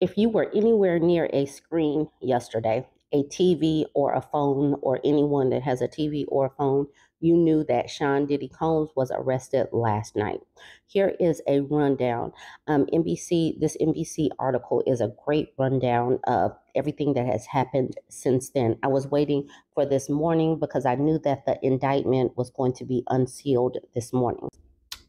If you were anywhere near a screen yesterday, a TV or a phone, or anyone that has a TV or a phone, you knew that Sean Diddy Combs was arrested last night. Here is a rundown. Um, NBC, this NBC article is a great rundown of everything that has happened since then. I was waiting for this morning because I knew that the indictment was going to be unsealed this morning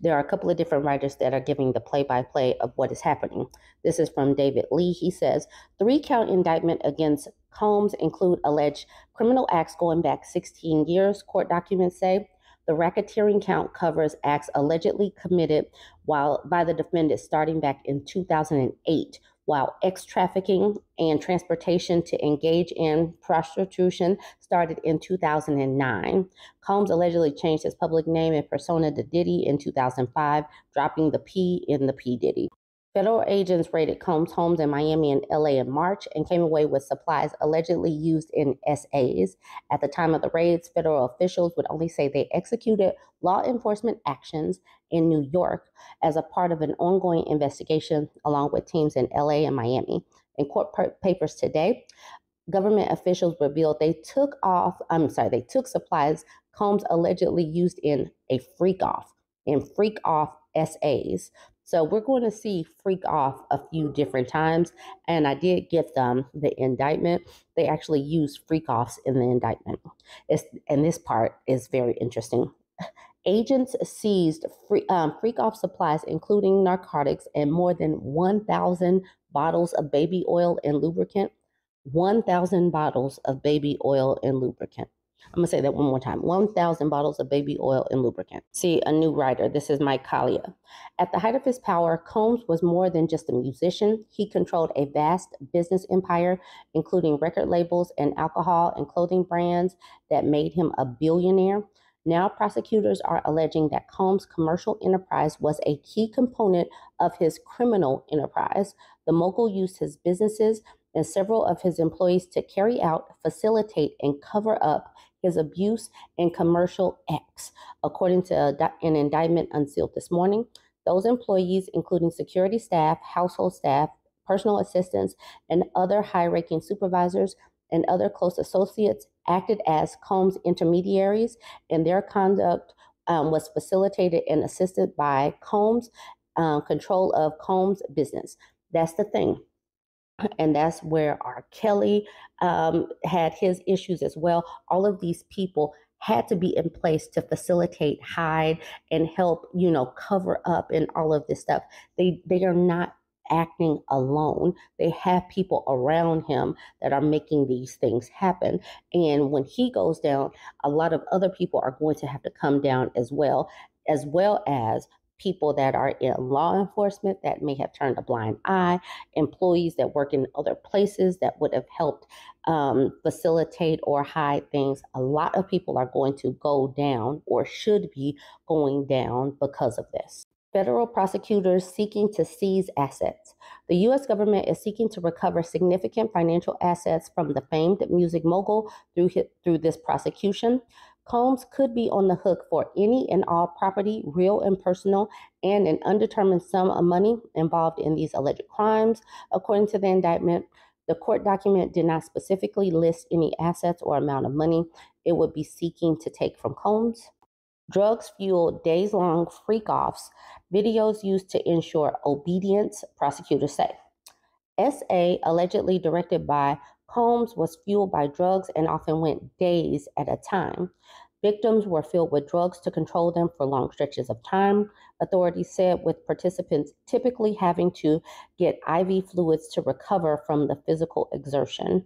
there are a couple of different writers that are giving the play by play of what is happening. This is from David Lee. He says three count indictment against Combs include alleged criminal acts going back 16 years, court documents say. The racketeering count covers acts allegedly committed while by the defendant starting back in 2008 while ex trafficking and transportation to engage in prostitution started in 2009. Combs allegedly changed his public name and persona to Diddy in 2005, dropping the P in the P. Diddy. Federal agents raided Combs' homes in Miami and LA in March and came away with supplies allegedly used in SAs. At the time of the raids, federal officials would only say they executed law enforcement actions in New York as a part of an ongoing investigation, along with teams in LA and Miami. In court papers today, government officials revealed they took off, I'm sorry, they took supplies Combs allegedly used in a freak off, in freak off SAs. So we're going to see freak off a few different times. And I did get them the indictment. They actually use freak offs in the indictment. It's, and this part is very interesting. Agents seized free, um, freak off supplies, including narcotics and more than 1,000 bottles of baby oil and lubricant. 1,000 bottles of baby oil and lubricant. I'm to say that one more time 1,000 bottles of baby oil and lubricant. See, a new writer. This is Mike Kalia. At the height of his power, Combs was more than just a musician. He controlled a vast business empire, including record labels and alcohol and clothing brands that made him a billionaire. Now, prosecutors are alleging that Combs' commercial enterprise was a key component of his criminal enterprise. The mogul used his businesses and several of his employees to carry out, facilitate, and cover up his abuse and commercial acts. According to an indictment unsealed this morning, those employees, including security staff, household staff, personal assistants, and other high ranking supervisors and other close associates, acted as Combs intermediaries, and their conduct um, was facilitated and assisted by Combs' uh, control of Combs' business. That's the thing and that's where R. Kelly um, had his issues as well. All of these people had to be in place to facilitate, hide, and help, you know, cover up and all of this stuff. They they are not acting alone. They have people around him that are making these things happen. And when he goes down, a lot of other people are going to have to come down as well, as well as people that are in law enforcement that may have turned a blind eye, employees that work in other places that would have helped um, facilitate or hide things. A lot of people are going to go down or should be going down because of this. Federal prosecutors seeking to seize assets. The U.S. government is seeking to recover significant financial assets from the famed music mogul through, through this prosecution. Combs could be on the hook for any and all property, real and personal, and an undetermined sum of money involved in these alleged crimes. According to the indictment, the court document did not specifically list any assets or amount of money it would be seeking to take from Combs. Drugs fueled days long freak offs, videos used to ensure obedience, prosecutors say. SA, allegedly directed by Combs was fueled by drugs and often went days at a time. Victims were filled with drugs to control them for long stretches of time, authorities said, with participants typically having to get IV fluids to recover from the physical exertion.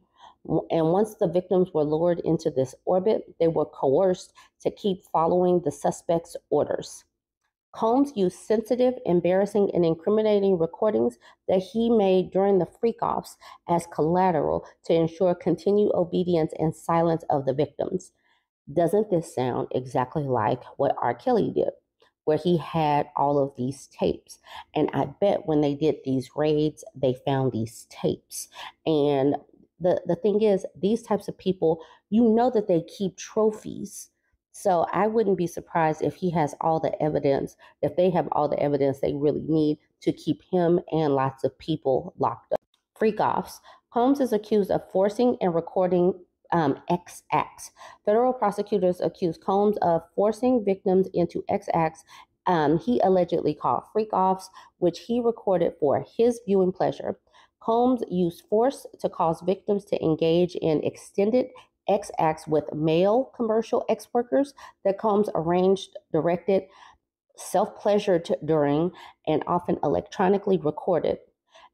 And once the victims were lured into this orbit, they were coerced to keep following the suspect's orders. Combs used sensitive, embarrassing, and incriminating recordings that he made during the freak offs as collateral to ensure continued obedience and silence of the victims. Doesn't this sound exactly like what R. Kelly did? Where he had all of these tapes. And I bet when they did these raids, they found these tapes. And the, the thing is, these types of people, you know that they keep trophies so I wouldn't be surprised if he has all the evidence, if they have all the evidence they really need to keep him and lots of people locked up. Freak offs. Combs is accused of forcing and recording um, X acts. Federal prosecutors accuse Combs of forcing victims into X acts um, he allegedly called freak offs, which he recorded for his viewing pleasure. Combs used force to cause victims to engage in extended X acts with male commercial ex workers that Combs arranged, directed, self pleasured during, and often electronically recorded.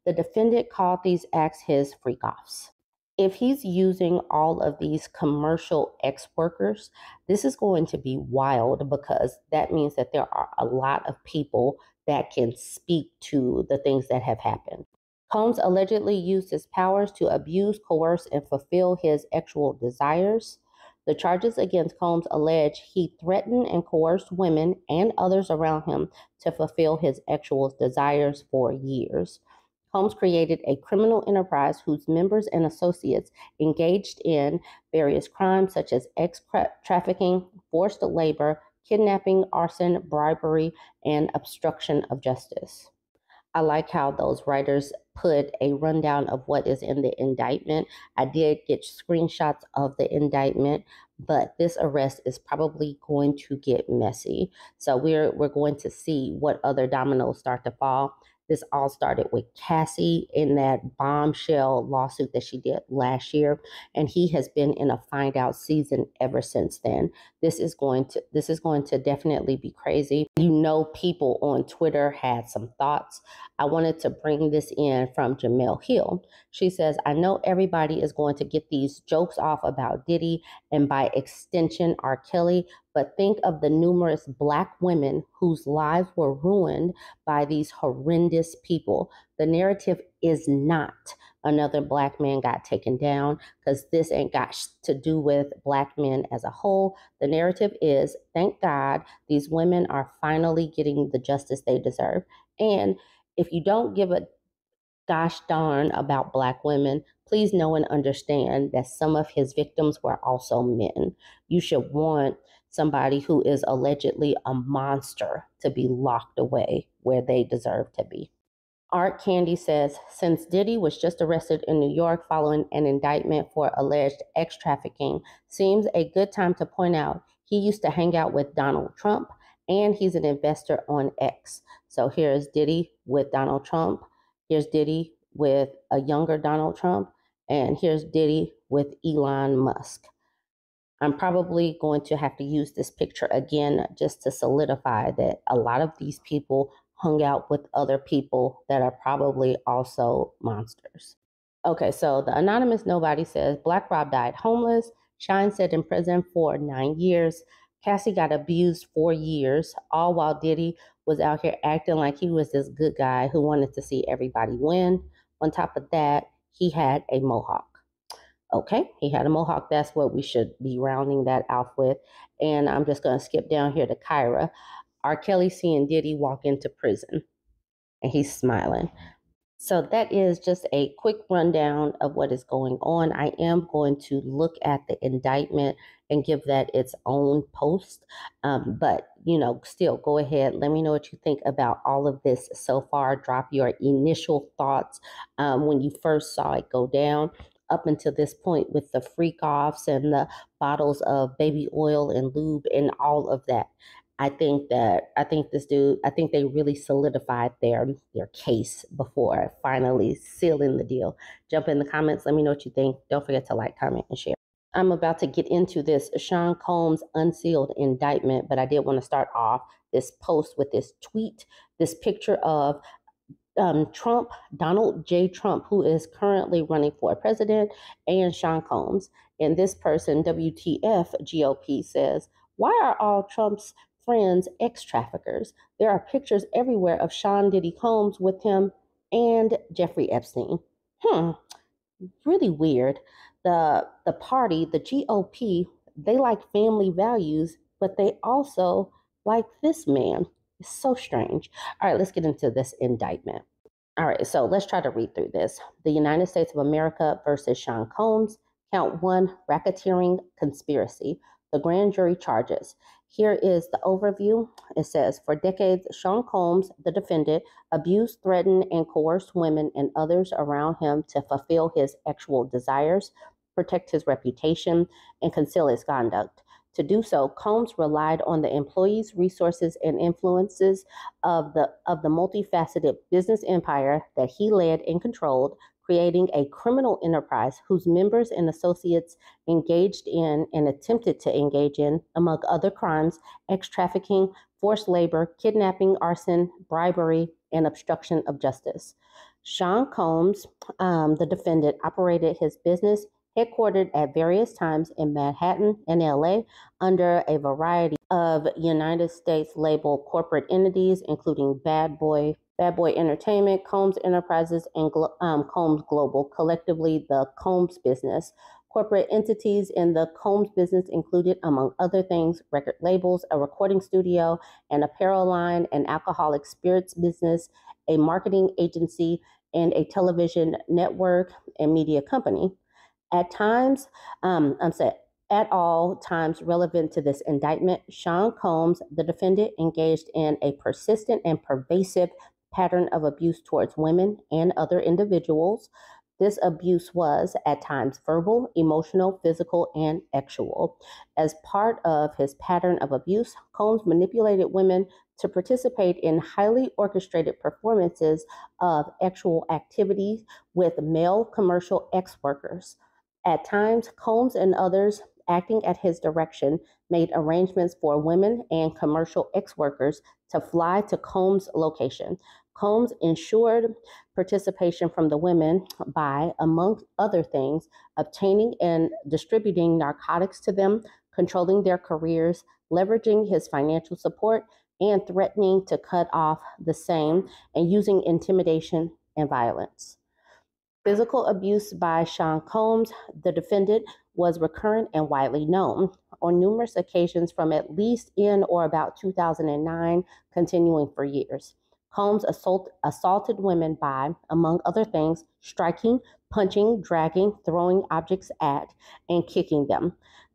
The defendant called these acts his freak offs if he's using all of these commercial ex workers, this is going to be wild because that means that there are a lot of people that can speak to the things that have happened. Combs allegedly used his powers to abuse, coerce, and fulfill his sexual desires. The charges against Combs allege he threatened and coerced women and others around him to fulfill his sexual desires for years. Combs created a criminal enterprise whose members and associates engaged in various crimes such as ex trafficking, forced labor, kidnapping, arson, bribery, and obstruction of justice. I like how those writers put a rundown of what is in the indictment. I did get screenshots of the indictment, but this arrest is probably going to get messy. So we're we're going to see what other dominoes start to fall. This all started with Cassie in that bombshell lawsuit that she did last year, and he has been in a find out season ever since then. This is going to this is going to definitely be crazy. You know, people on Twitter had some thoughts. I wanted to bring this in from Jemele Hill. She says, "I know everybody is going to get these jokes off about Diddy and by extension R. Kelly, but think of the numerous Black women whose lives were ruined by these horrendous people. The narrative is not another Black man got taken down because this ain't got to do with Black men as a whole. The narrative is thank God these women are finally getting the justice they deserve. And if you don't give a gosh darn about Black women, please know and understand that some of his victims were also men. You should want somebody who is allegedly a monster to be locked away where they deserve to be. Art Candy says since Diddy was just arrested in New York following an indictment for alleged ex trafficking, seems a good time to point out he used to hang out with Donald Trump and he's an investor on X. So here's Diddy with Donald Trump. Here's Diddy with a younger Donald Trump. And here's Diddy with Elon Musk. I'm probably going to have to use this picture again just to solidify that a lot of these people hung out with other people that are probably also monsters. Okay, so the anonymous nobody says Black Rob died homeless. Shyne said in prison for nine years. Cassie got abused for years, all while Diddy was out here acting like he was this good guy who wanted to see everybody win. On top of that, he had a mohawk. Okay, he had a mohawk. That's what we should be rounding that off with. And I'm just going to skip down here to Kyra. R. Kelly seeing Diddy walk into prison, and he's smiling. So that is just a quick rundown of what is going on. I am going to look at the indictment and give that its own post. Um, but, you know, still go ahead. Let me know what you think about all of this so far. Drop your initial thoughts um, when you first saw it go down up until this point with the freak offs and the bottles of baby oil and lube and all of that. I think that I think this dude, I think they really solidified their their case before finally sealing the deal. Jump in the comments, let me know what you think. Don't forget to like, comment, and share. I'm about to get into this Sean Combs unsealed indictment, but I did want to start off this post with this tweet, this picture of um, Trump, Donald J. Trump, who is currently running for president, and Sean Combs. And this person, WTF GOP, says, Why are all Trump's friends ex traffickers? There are pictures everywhere of Sean Diddy Combs with him and Jeffrey Epstein. Hmm, really weird. The, the party, the GOP, they like family values, but they also like this man. So strange. All right, let's get into this indictment. All right, so let's try to read through this. The United States of America versus Sean Combs, count one, racketeering conspiracy. The grand jury charges Here is the overview. It says For decades, Sean Combs, the defendant, abused, threatened, and coerced women and others around him to fulfill his actual desires, protect his reputation, and conceal his conduct. To do so, Combs relied on the employees, resources, and influences of the of the multifaceted business empire that he led and controlled creating a criminal enterprise whose members and associates engaged in and attempted to engage in, among other crimes, ex trafficking, forced labor, kidnapping, arson, bribery, and obstruction of justice. Sean Combs, um, the defendant, operated his business headquartered at various times in Manhattan and LA under a variety of United States label corporate entities, including Bad Boy Bad Boy Entertainment, Combs Enterprises, and um, Combs Global, collectively the Combs business. Corporate entities in the Combs business included, among other things, record labels, a recording studio, an apparel line, an alcoholic spirits business, a marketing agency, and a television network and media company. At times, um, I'm sorry, at all times relevant to this indictment, Sean Combs, the defendant, engaged in a persistent and pervasive pattern of abuse towards women and other individuals. This abuse was at times verbal, emotional, physical, and actual. As part of his pattern of abuse, Combs manipulated women to participate in highly orchestrated performances of actual activities with male commercial ex workers. At times, Combs and others acting at his direction made arrangements for women and commercial ex workers to fly to Combs' location. Combs ensured participation from the women by, among other things, obtaining and distributing narcotics to them, controlling their careers, leveraging his financial support, and threatening to cut off the same, and using intimidation and violence. Physical abuse by Sean Combs, the defendant, was recurrent and widely known on numerous occasions from at least in or about 2009, continuing for years. Combs assault, assaulted women by, among other things, striking, punching, dragging, throwing objects at, and kicking them.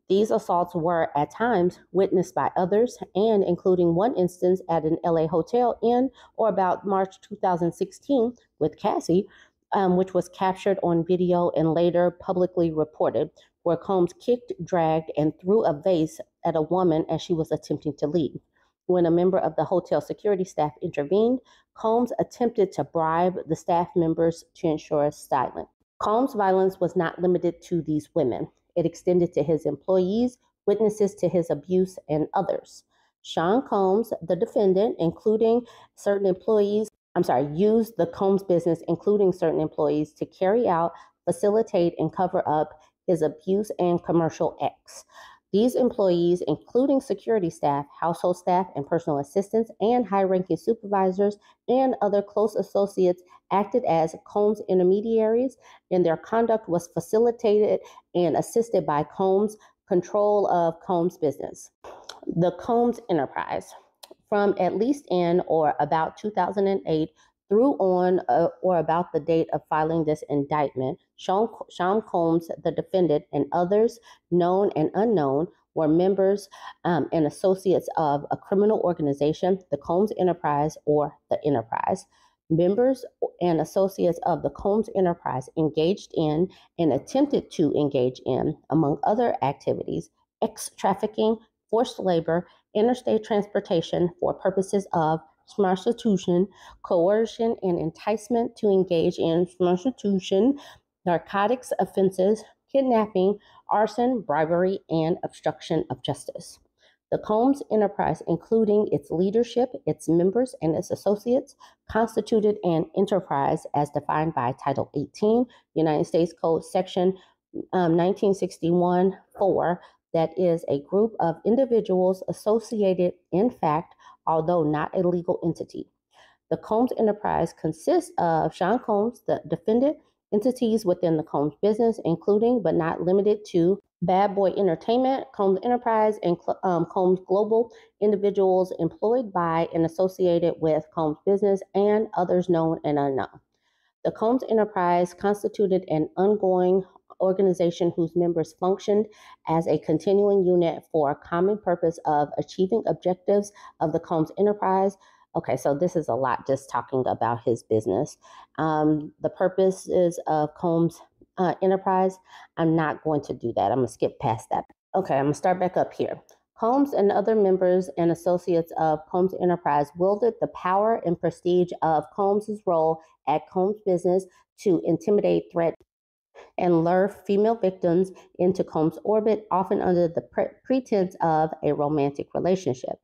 These assaults were at times witnessed by others, and including one instance at an LA hotel in or about March 2016 with Cassie, um, which was captured on video and later publicly reported, where Combs kicked, dragged, and threw a vase at a woman as she was attempting to leave. When a member of the hotel security staff intervened, Combs attempted to bribe the staff members to ensure a silence. Combs' violence was not limited to these women. It extended to his employees, witnesses to his abuse, and others. Sean Combs, the defendant, including certain employees, I'm sorry, used the Combs business, including certain employees, to carry out, facilitate, and cover up his abuse and commercial acts. These employees, including security staff, household staff, and personal assistants, and high ranking supervisors and other close associates, acted as Combs intermediaries, and their conduct was facilitated and assisted by Combs' control of Combs' business. The Combs Enterprise. From at least in or about 2008 through on uh, or about the date of filing this indictment, Sean, Sean Combs, the defendant, and others, known and unknown, were members um, and associates of a criminal organization, the Combs Enterprise or the Enterprise. Members and associates of the Combs Enterprise engaged in and attempted to engage in, among other activities, ex trafficking, forced labor, interstate transportation for purposes of prostitution, coercion, and enticement to engage in prostitution, narcotics offenses, kidnapping, arson, bribery, and obstruction of justice. The Combs enterprise, including its leadership, its members, and its associates, constituted an enterprise as defined by Title 18, United States Code Section um, 1961 4, that is a group of individuals associated in fact although not a legal entity. The Combs enterprise consists of Sean Combs, the defendant, entities within the Combs business, including but not limited to Bad Boy Entertainment, Combs Enterprise, and um, Combs Global, individuals employed by and associated with Combs Business, and others known and unknown. The Combs Enterprise constituted an ongoing organization whose members functioned as a continuing unit for a common purpose of achieving objectives of the Combs enterprise. Okay, so this is a lot just talking about his business. Um, the purposes of Combs uh, enterprise, I'm not going to do that. I'm going to skip past that. Okay, I'm going to start back up here. Combs and other members and associates of Combs Enterprise wielded the power and prestige of Combs's role at Combs Business to intimidate, threat, and lure female victims into Combs' orbit, often under the pre- pretense of a romantic relationship.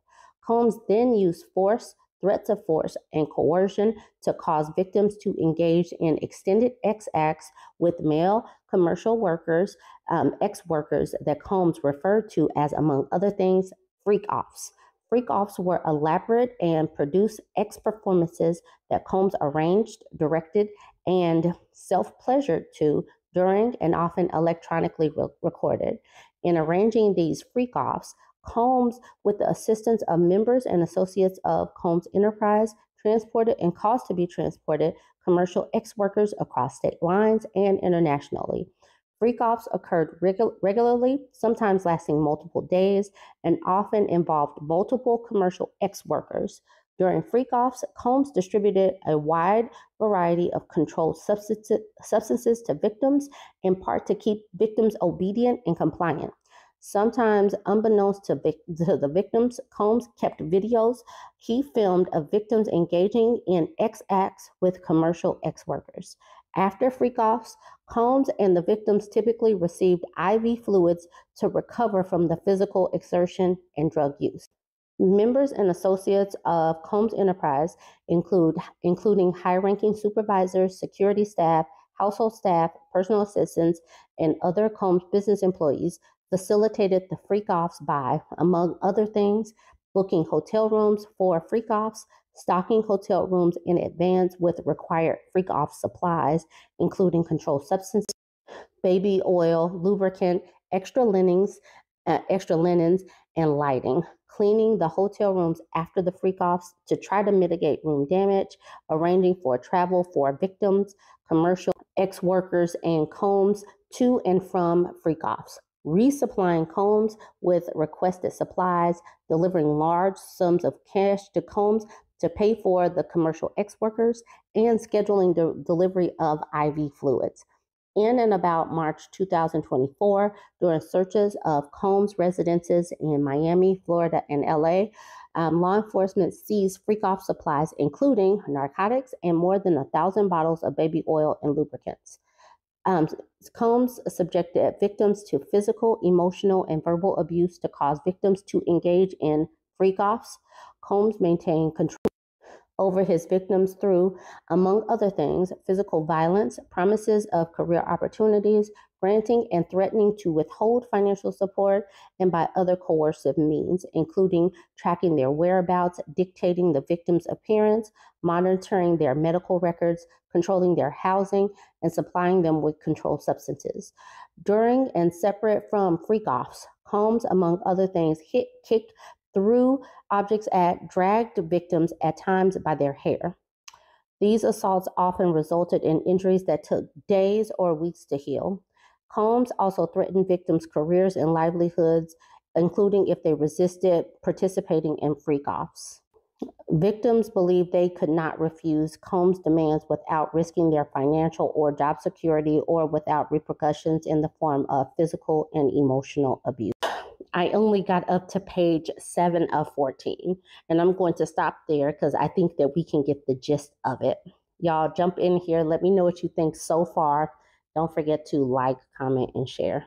Combs then used force, threats of force, and coercion to cause victims to engage in extended X acts with male commercial workers, um, ex workers that Combs referred to as, among other things, freak offs. Freak offs were elaborate and produced X performances that Combs arranged, directed, and self pleasured to during and often electronically re- recorded. In arranging these freak offs, Combs, with the assistance of members and associates of Combs Enterprise, transported and caused to be transported commercial ex workers across state lines and internationally. Freak offs occurred regu- regularly, sometimes lasting multiple days, and often involved multiple commercial ex workers. During freak offs, Combs distributed a wide variety of controlled substances to victims, in part to keep victims obedient and compliant. Sometimes, unbeknownst to, vic- to, the victims, Combs kept videos he filmed of victims engaging in X acts with commercial ex workers. After freak offs, Combs and the victims typically received IV fluids to recover from the physical exertion and drug use. Members and associates of Combs Enterprise include including high-ranking supervisors, security staff, household staff, personal assistants, and other Combs business employees facilitated the freak offs by, among other things, booking hotel rooms for freak offs, stocking hotel rooms in advance with required freak off supplies, including controlled substances, baby oil, lubricant, extra linens, uh, extra linens, and lighting. Cleaning the hotel rooms after the freak offs to try to mitigate room damage, arranging for travel for victims, commercial ex workers, and Combs to and from freak offs resupplying Combs with requested supplies, delivering large sums of cash to Combs to pay for the commercial ex workers, and scheduling the delivery of IV fluids. In and about March 2024, during searches of Combs residences in Miami, Florida, and LA, um, law enforcement seized freak off supplies, including narcotics and more than a thousand bottles of baby oil and lubricants. Um, Combs subjected victims to physical, emotional, and verbal abuse to cause victims to engage in freak offs. Combs maintained control over his victims through, among other things, physical violence, promises of career opportunities, granting and threatening to withhold financial support, and by other coercive means, including tracking their whereabouts, dictating the victim's appearance, monitoring their medical records, controlling their housing, and supplying them with controlled substances. During and separate from freak offs, Combs, among other things, hit, kicked, threw objects at, dragged victims at times by their hair. These assaults often resulted in injuries that took days or weeks to heal. Combs also threatened victims' careers and livelihoods, including if they resisted participating in freak offs. Victims believed they could not refuse Combs' demands without risking their financial or job security or without repercussions in the form of physical and emotional abuse. I only got up to page 7 of 14, and I'm going to stop there because I think that we can get the gist of it. Y'all jump in here. Let me know what you think so far. Don't forget to like, comment, and share.